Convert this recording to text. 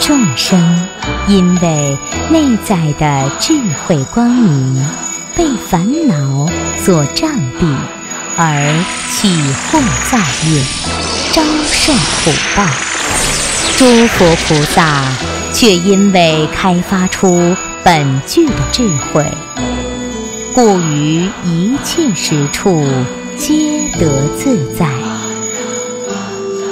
众生因为内在的智慧光明被烦恼所障蔽，而起惑造业，遭受苦报。诸佛菩萨却因为开发出本具的智慧，故于一切时处皆得自在。